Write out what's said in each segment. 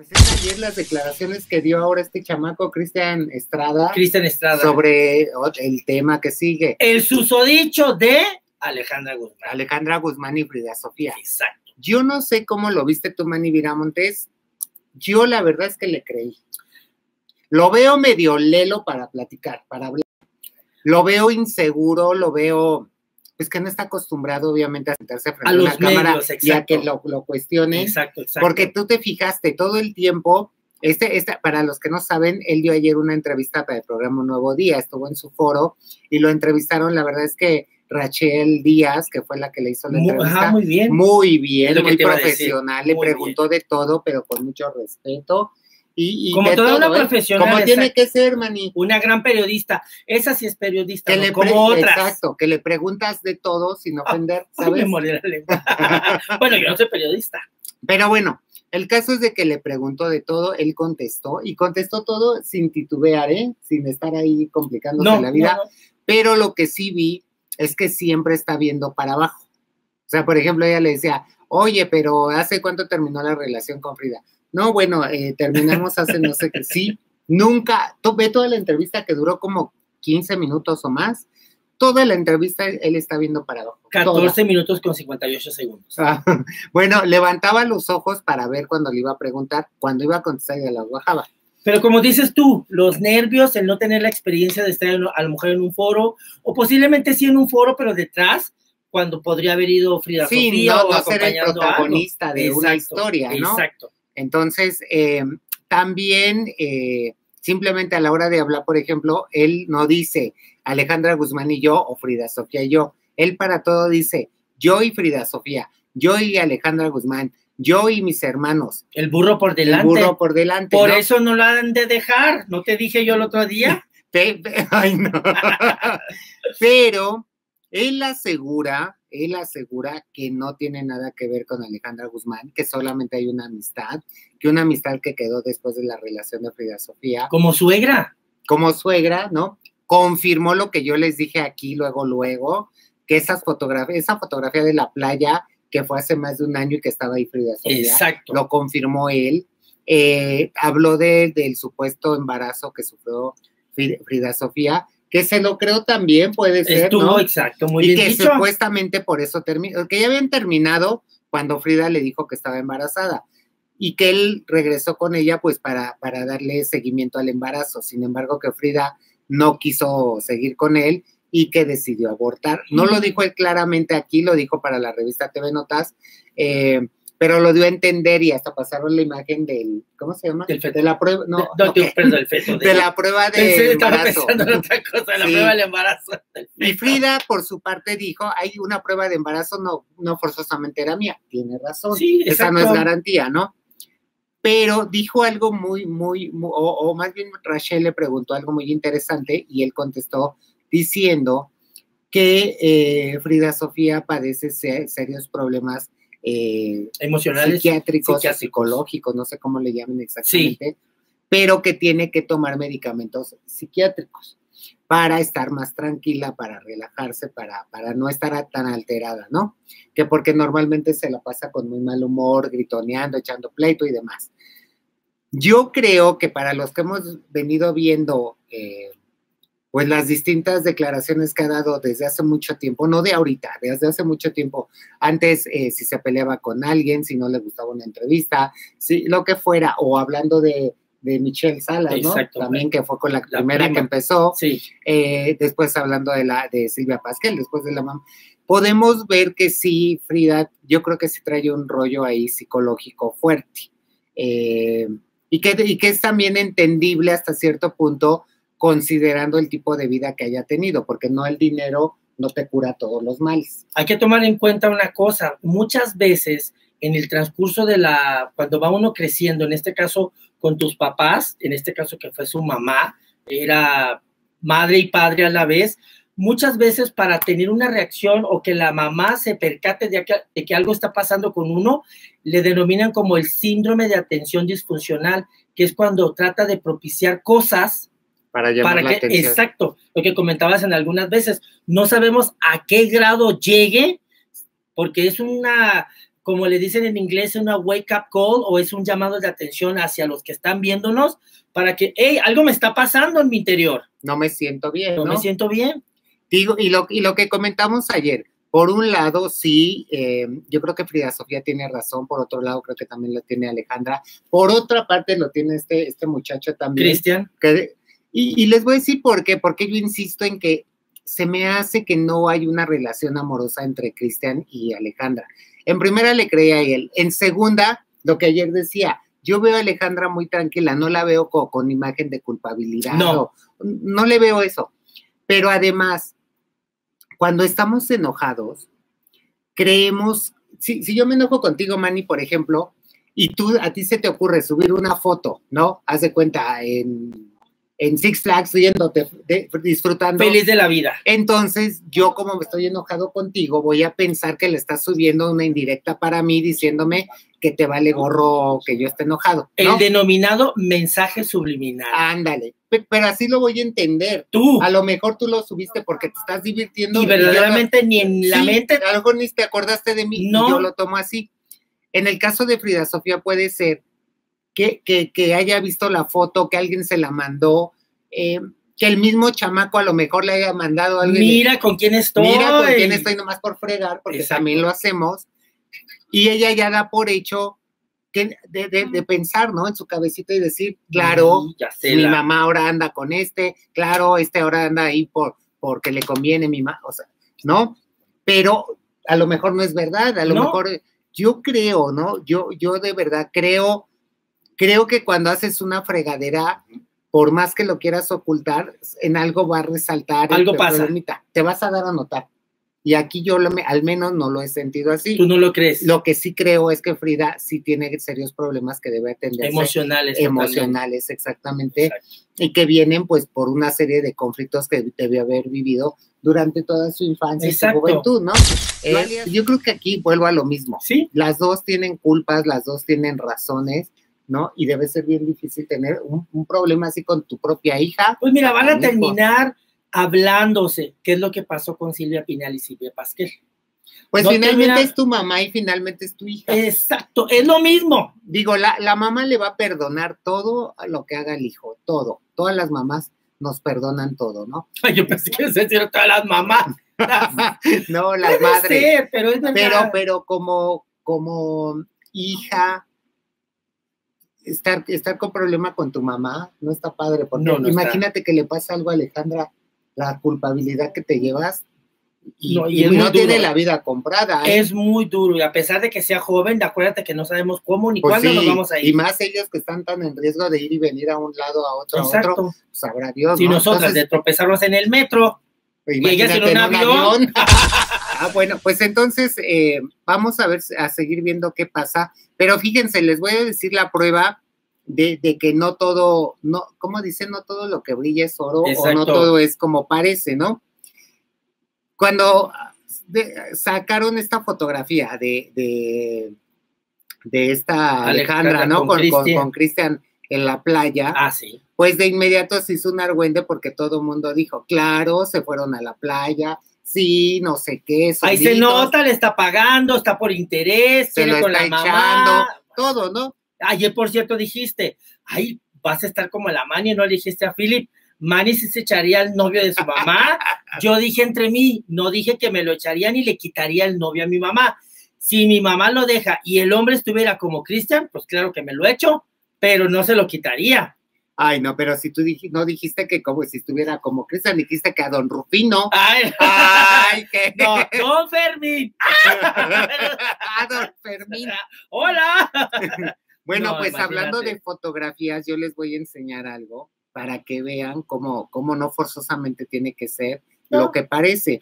Pues es ayer las declaraciones que dio ahora este chamaco Cristian Estrada Cristian Estrada. sobre el tema que sigue. El susodicho de Alejandra Guzmán. Alejandra Guzmán y Frida Sofía. Exacto. Yo no sé cómo lo viste tú, Manny Viramontes. Yo la verdad es que le creí. Lo veo medio lelo para platicar, para hablar. Lo veo inseguro, lo veo, pues que no está acostumbrado obviamente a sentarse frente A a, una cámara medios, y a que lo, lo cuestionen. Exacto, exacto. Porque tú te fijaste todo el tiempo, este, este, para los que no saben, él dio ayer una entrevista para el programa Nuevo Día, estuvo en su foro y lo entrevistaron, la verdad es que Rachel Díaz, que fue la que le hizo la entrevista, ajá, muy bien. muy bien, muy profesional, le preguntó de todo, pero con mucho respeto. Y, y Como toda una ¿eh? profesional, Como tiene exacto. que ser, Mani. Una gran periodista. Esa sí es periodista, Que no le como otras. Exacto, que le preguntas de todo sin ofender, Ay, me la bueno, yo no soy periodista. Pero bueno, el caso es de que le preguntó de todo, él contestó y contestó todo sin titubear, ¿eh? Sin estar ahí complicándose No, la vida. no, no. Pero lo que sí vi es que siempre está viendo para abajo. O sea, por ejemplo, ella le decía, oye, pero ¿hace cuánto terminó la relación con Frida? No, bueno, eh, terminamos hace no sé qué. Sí, nunca, tú ve toda la entrevista que duró como 15 minutos o más. Toda la entrevista él está viendo para abajo. toda. 14 minutos con 58 segundos. Ah, bueno, levantaba los ojos para ver cuando le iba a preguntar, cuando iba a contestar y las bajaba. Pero como dices tú, los nervios, el no tener la experiencia de estar en- a lo mejor en un foro, o posiblemente sí en un foro, pero detrás, cuando podría haber ido Frida Sí, Sofía no, o no ser el a protagonista de una historia, ¿no? Exacto. Entonces, eh, también, eh, simplemente a la hora de hablar, por ejemplo, él no dice Alejandra Guzmán y yo o Frida Sofía y yo. Él para todo dice yo y Frida Sofía, yo y Alejandra Guzmán, yo y mis hermanos. El burro por El delante. burro por delante. por ¿no? eso no la han de dejar. ¿No te dije yo el otro día? Ay, no. Pero él asegura, él asegura que no tiene nada que ver con Alejandra Guzmán, que solamente hay una amistad, que una amistad que quedó después de la relación de Frida Sofía. Como suegra. Como suegra, ¿no? Confirmó lo que yo les dije aquí luego, luego, que esas fotografías, esa fotografía de la playa que fue hace más de un año y que estaba ahí Frida Sofía, Exacto. lo confirmó él. Eh, habló de, del supuesto embarazo que sufrió Fri- Frida Sofía, que se lo creo también, puede ser, Estuvo ¿no? exacto, muy y bien que dicho. supuestamente por eso terminó, que ya habían terminado cuando Frida le dijo que estaba embarazada y que él regresó con ella pues para, para darle seguimiento al embarazo. Sin embargo, que Frida no quiso seguir con él y que decidió abortar. No lo dijo él claramente aquí, lo dijo para la revista TV Notas, eh, pero lo dio a entender y hasta pasaron la imagen del, ¿cómo se llama? Del feto. De la prueba, no, No, no, tío, perdón, el feto. de la prueba de estaba embarazo. pensando en otra cosa, la Sí. prueba del embarazo. Y Frida, por su parte, dijo, hay una prueba de embarazo, no, no forzosamente era mía. Tiene razón. Sí, Esa no es garantía, ¿no? Pero dijo algo muy, muy, mu- o, o más bien Rachel le preguntó algo muy interesante y él contestó diciendo que eh, Frida Sofía padece se- serios problemas eh, Emocionales. psiquiátricos, psicológicos, no sé cómo le llamen exactamente, pero que tiene que tomar medicamentos psiquiátricos para estar más tranquila, para relajarse, para, para no estar tan alterada, ¿no? Que porque normalmente se la pasa con muy mal humor, gritoneando, echando pleito y demás. Yo creo que para los que hemos venido viendo, eh, pues las distintas declaraciones que ha dado desde hace mucho tiempo, no de ahorita, desde hace mucho tiempo, antes eh, si se peleaba con alguien, si no le gustaba una entrevista, si lo que fuera, o hablando de, de Michelle Salas, ¿no? Exacto. También que fue con la, La primera prima. que empezó, Sí, eh, después hablando de la de Silvia Pasquel, después de la mamá. Podemos ver que sí, Frida, yo creo que sí trae un rollo ahí psicológico fuerte. Eh, y, que, y que es también entendible hasta cierto punto, considerando el tipo de vida que haya tenido, porque no el dinero no te cura todos los males. hay que tomar en cuenta una cosa. Muchas veces en el transcurso de la, cuando va uno creciendo, en este caso con tus papás, en este caso que fue su mamá, era madre y padre a la vez, muchas veces para tener una reacción o que la mamá se percate de que, de que algo está pasando con uno, le denominan como el síndrome de atención disfuncional, que es cuando trata de propiciar cosas Para llamar para la que, atención. exacto, lo que comentabas en algunas veces, no sabemos a qué grado llegue, porque es una como le dicen en inglés, una wake up call o es un llamado de atención hacia los que están viéndonos para que, hey, algo me está pasando en mi interior. No me siento bien. No, ¿no? me siento bien. Digo, y lo, y lo que comentamos ayer, por un lado, sí, eh, yo creo que Frida Sofía tiene razón, por otro lado, creo que también lo tiene Alejandra, por otra parte lo tiene este, este muchacho también. Cristian. que- y, y les voy a decir por qué, porque yo insisto en que se me hace que no hay una relación amorosa entre Cristian y Alejandra. En primera le creía a él, en segunda, lo que ayer decía, yo veo a Alejandra muy tranquila, no la veo co- con, imagen de culpabilidad, No. o- no le veo eso. Pero además, cuando estamos enojados, creemos, si, si yo me enojo contigo, Manny, por ejemplo, y tú, a ti se te ocurre subir una foto, ¿no? Haz de cuenta en, en Six Flags riéndote, de- disfrutando. Feliz de la vida. Entonces, yo como me estoy enojado contigo, voy a pensar que le estás subiendo una indirecta para mí diciéndome que te vale gorro que yo esté enojado, ¿no? El denominado mensaje subliminal. Ándale, Pe- pero así lo voy a entender. Tú. A lo mejor tú lo subiste porque te estás divirtiendo. Y verdaderamente ni en la Sí, mente. A lo mejor ni te acordaste de mí No. y yo lo tomo así. En el caso de Frida Sofía puede ser que, que, que haya visto la foto, que alguien se la mandó, eh, que el mismo chamaco a lo mejor le haya mandado y le- Mira con quién estoy. Mira con quién estoy nomás por fregar, porque Exacto. también lo hacemos. Y ella ya da por hecho que de, de- de pensar, ¿no? En su cabecita y decir, claro, ya sé mi la- mamá ahora anda con este, claro, este ahora anda ahí por, porque le conviene mi mamá, o sea, ¿no? Pero a lo mejor no es verdad, a lo No. mejor yo creo, ¿no? Yo, yo de verdad creo, creo que cuando haces una fregadera, por más que lo quieras ocultar, en algo va a resaltar. Algo pasa. problemita. Te vas a dar a notar. Y aquí yo lo me- al menos no lo he sentido así. Tú no lo crees. Lo que sí creo es que Frida sí tiene serios problemas que debe atender Emocionales. emocionales exactamente Exacto. y que vienen pues por una serie de conflictos que debió haber vivido durante toda su infancia y su Exacto. juventud, ¿no? Eh, yo creo que aquí vuelvo a lo mismo. Sí. Las dos tienen culpas, las dos tienen razones, ¿no? Y debe ser bien difícil tener un, un problema así con tu propia hija. Pues mira, van a terminar hablándose. ¿Qué es lo que pasó con Silvia Pinal y Silvia Pasquel? Pues No finalmente es tu mamá y finalmente es tu hija. Exacto, es lo mismo. Digo, la, la mamá le va a perdonar todo a lo que haga el hijo, todo. Todas las mamás nos perdonan todo, ¿no? Ay, Yo pensé que se hicieron todas las mamás. no, las Puede madres. ser, pero es verdad. pero, pero como, como hija, estar, estar con problema con tu mamá no está padre, porque No, no está. imagínate que le pasa algo a Alejandra, la culpabilidad que te llevas y No, y tiene la vida comprada. ¿eh? Es muy duro y a pesar de que sea joven, acuérdate que no sabemos cómo ni Pues cuándo sí, nos vamos a Y ir. más ellos que están tan en riesgo de ir y venir a un lado, a otro, a otro, Exacto. sabrá Dios. Si ¿no? nosotras Entonces, de tropezarnos en el metro, llegas en Imagínate un avión. ah, bueno, pues entonces eh, vamos a ver, a seguir viendo qué pasa. Pero fíjense, les voy a decir la prueba de, de que no todo, no, ¿cómo dicen? No todo lo que brilla es oro o no todo es como parece, ¿no? Cuando de- sacaron esta fotografía de, de, de esta Alejandra, Alejandra ¿no? con Cristian en la playa ah, sí. pues de inmediato se hizo un argüende porque todo el mundo dijo, claro, se fueron a la playa, sí, no sé qué. Ahí se nota, le está pagando, está por interés, Se lo con está la echando. mamá. todo, ¿no? Ayer, por cierto, dijiste, ay, vas a estar como la Manny, no le dijiste a Philip. Manny sí se echaría al novio de su mamá. Yo dije entre mí, no dije que me lo echaría ni le quitaría el novio a mi mamá. Si mi mamá lo deja y el hombre estuviera como Cristian, pues claro que me lo echo, pero no se lo quitaría. Ay, no, pero si tú dij- no dijiste que como si estuviera como Cristian, dijiste que a don Rufino. Ay, Ay, que no, don Fermín. a don Fermín. Hola. Bueno, No, pues hablando de fotografías, yo les voy a enseñar algo para que vean cómo, cómo no forzosamente tiene que ser No. lo que parece.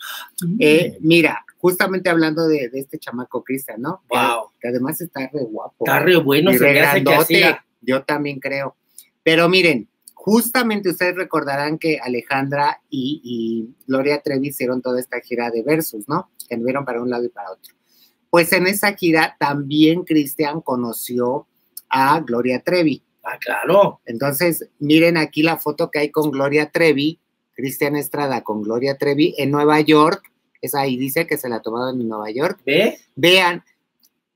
Eh, mira, justamente hablando de, de este chamaco Cristian, ¿no? Wow. Que, además está re guapo. Está re bueno, y se re me hace que grandote. Yo también creo. Pero miren, justamente ustedes recordarán que Alejandra y, y Gloria Trevi hicieron toda esta gira de versus, ¿no? Que anduvieron para un lado y para otro. Pues en esa gira también Cristian conoció a Gloria Trevi. Ah, claro. Entonces, miren aquí la foto que hay con Gloria Trevi, Cristian Estrada con Gloria Trevi en Nueva York. Es ahí, dice que se la tomaron en Nueva York. ¿Ve? Vean,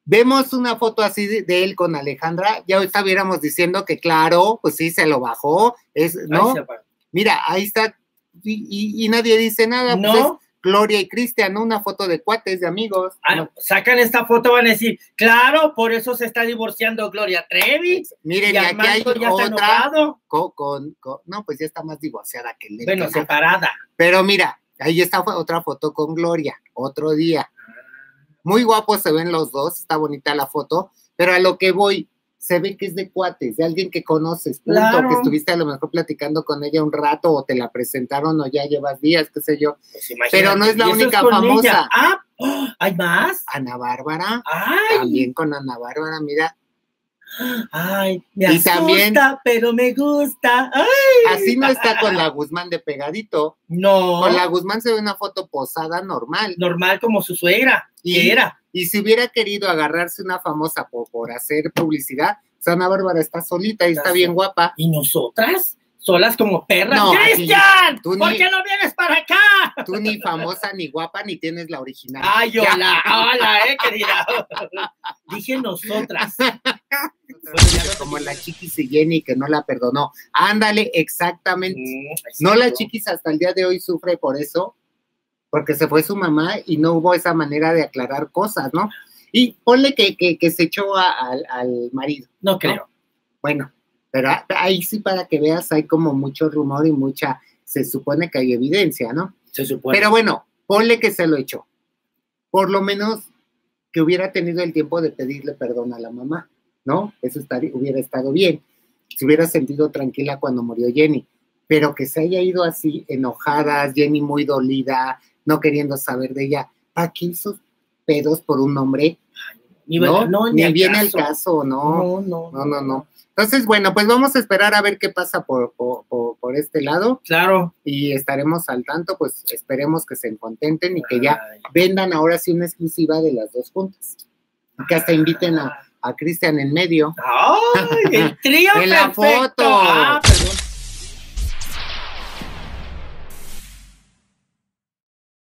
vemos una foto así de, él con Alejandra, ya estuviéramos diciendo que claro, pues sí, se lo bajó, es, ¿no? Mira, ahí está, y, nadie dice nada. Pues no. Gloria y Cristian, Una foto de cuates, de amigos. Ah, sacan esta foto, van a decir, claro, por eso se está divorciando Gloria Trevi. Miren, y aquí hay otra con, no, pues ya está más divorciada que él. Bueno, separada. Pero mira, ahí está otra foto con Gloria, otro día. Muy guapos se ven los dos, está bonita la foto, pero a lo que voy, se ve que es de cuates, de alguien que conoces, punto, que estuviste a lo mejor platicando con ella un rato o te la presentaron o ya llevas días, qué sé yo. Pues pero no es la única famosa. Ah, ¿hay más? Ana Bárbara. Ay. También con Ana Bárbara, mira, Ay, me asusta, pero me gusta. Así no está con la Guzmán de pegadito. No. Con la Guzmán se ve una foto posada normal. Normal como su suegra. Y era. Y si hubiera querido agarrarse una famosa por, hacer publicidad, Sana Bárbara está solita y está bien guapa. ¿Y nosotras? solas como perras. ¡Cristian! ¿Por qué no vienes para acá? Tú ni famosa, ni guapa, ni tienes la original. Ay, hola, hola, eh, querida. Dije nosotras. como la chiquis y Jenny que no la perdonó. Ándale, exactamente. Mm, no la chiquis hasta el día de hoy sufre por eso, porque se fue su mamá y no hubo esa manera de aclarar cosas, ¿no? Y ponle que, que, se echó al marido. No creo. Bueno, pero ahí sí para que veas hay como mucho rumor y mucha, se supone que hay evidencia, ¿no? Se supone. Pero bueno, ponle que se lo echó. Por lo menos que hubiera tenido el tiempo de pedirle perdón a la mamá, ¿no? Eso estaría, hubiera estado bien. Se hubiera sentido tranquila cuando murió Jenny. Pero que se haya ido así, enojada, Jenny muy dolida, no queriendo saber de ella. ¿Para qué esos pedos por un hombre? Ni, ¿No? ni, viene el caso, ¿no? No, no, no, no. no. Entonces, bueno, pues vamos a esperar a ver qué pasa por, por, por, este lado. Claro. Y estaremos al tanto, pues esperemos que se contenten y que ya vendan ahora sí una exclusiva de las dos juntas. Y que hasta inviten a, a Cristian en medio. ¡Ay! El trío en la foto. Ah,